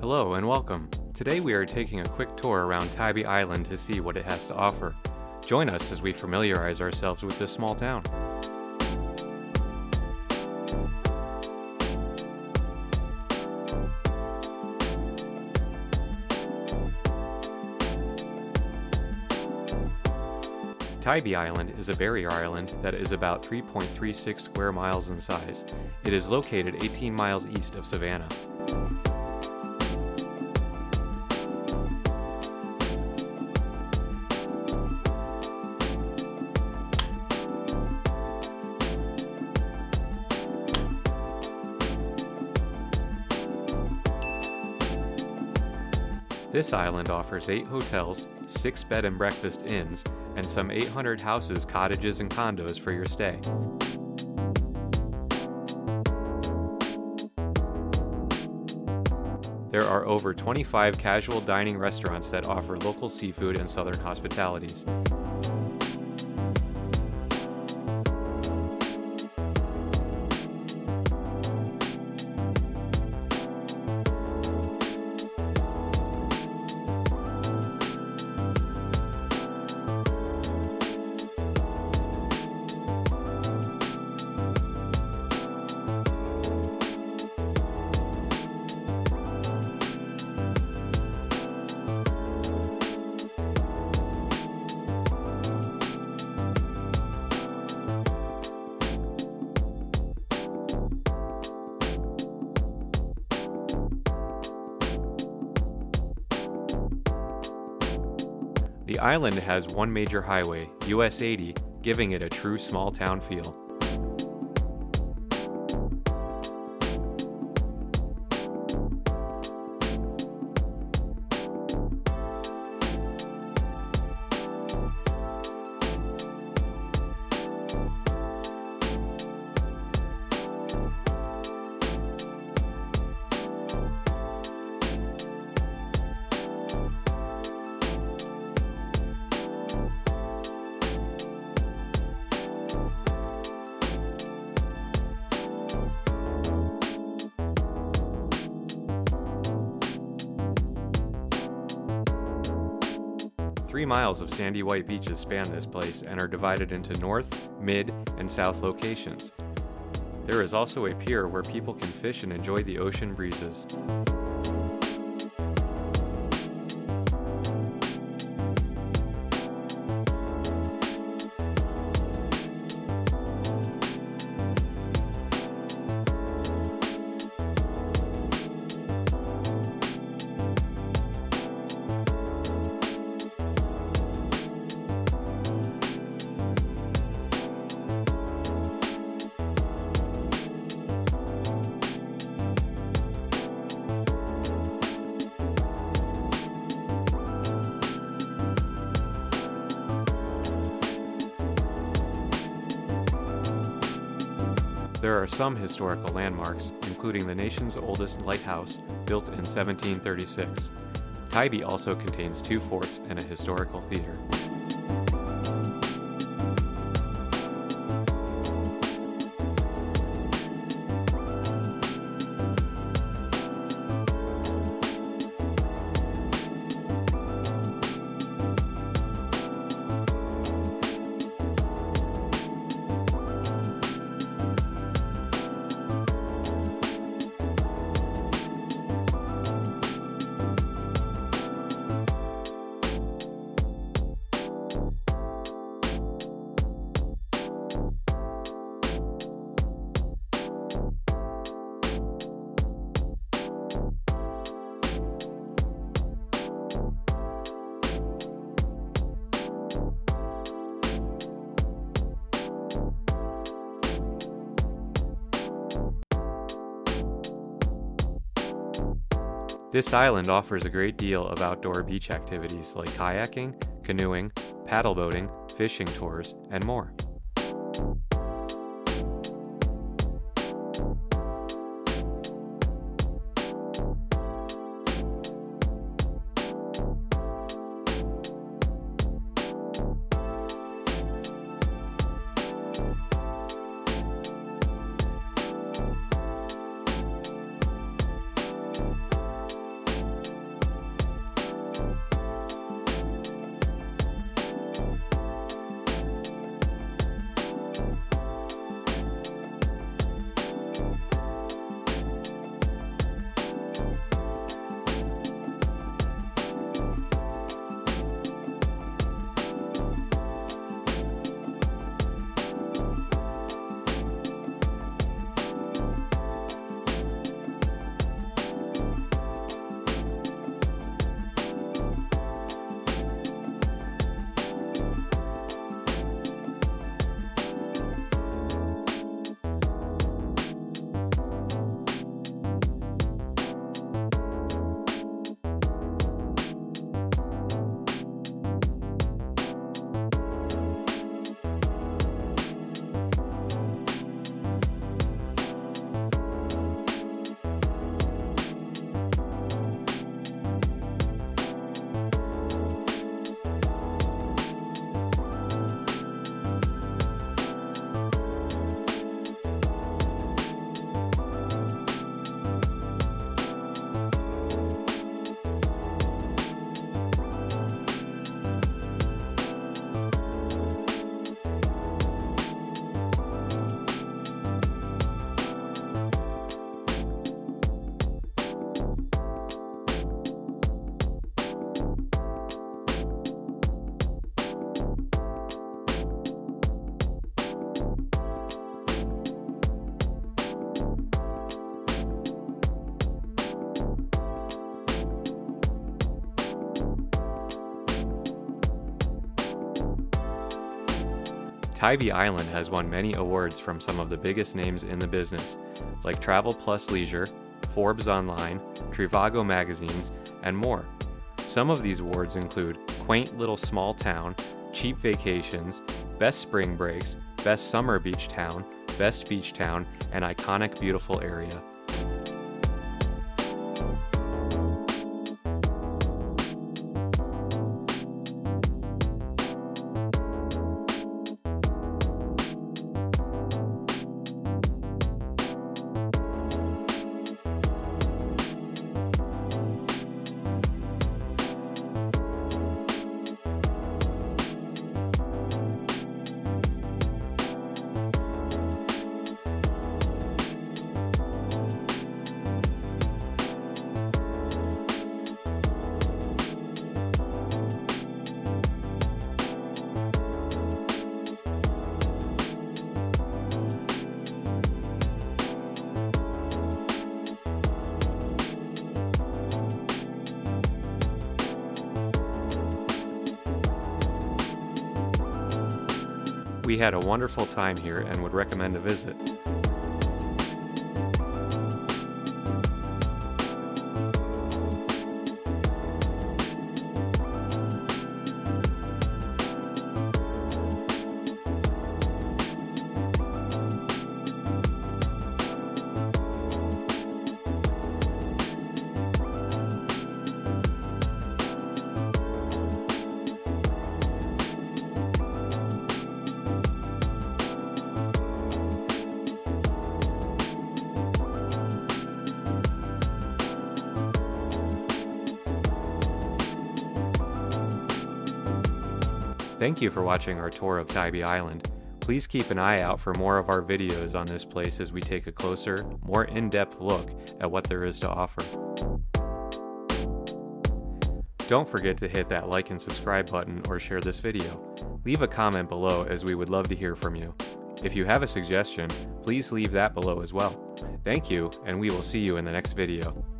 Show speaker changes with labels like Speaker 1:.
Speaker 1: Hello and welcome. Today we are taking a quick tour around Tybee Island to see what it has to offer. Join us as we familiarize ourselves with this small town. Tybee Island is a barrier island that is about 3.36 square miles in size. It is located 18 miles east of Savannah. This island offers 8 hotels, 6 bed and breakfast inns, and some 800 houses, cottages, and condos for your stay. There are over 25 casual dining restaurants that offer local seafood and southern hospitalities. The island has one major highway, US 80, giving it a true small town feel. Three miles of sandy white beaches span this place and are divided into north, mid, and south locations. There is also a pier where people can fish and enjoy the ocean breezes. There are some historical landmarks, including the nation's oldest lighthouse, built in 1736. Tybee also contains two forts and a historical theater. This island offers a great deal of outdoor beach activities like kayaking, canoeing, paddle boating, fishing tours, and more. Bye. Tybee Island has won many awards from some of the biggest names in the business, like Travel Plus Leisure, Forbes Online, Trivago magazines, and more. Some of these awards include Quaint Little Small Town, Cheap Vacations, Best Spring Breaks, Best Summer Beach Town, Best Beach Town, and Iconic Beautiful Area. We had a wonderful time here and would recommend a visit. Thank you for watching our tour of Tybee Island. Please keep an eye out for more of our videos on this place as we take a closer, more in-depth look at what there is to offer. Don't forget to hit that like and subscribe button or share this video. Leave a comment below as we would love to hear from you. If you have a suggestion, please leave that below as well. Thank you, and we will see you in the next video.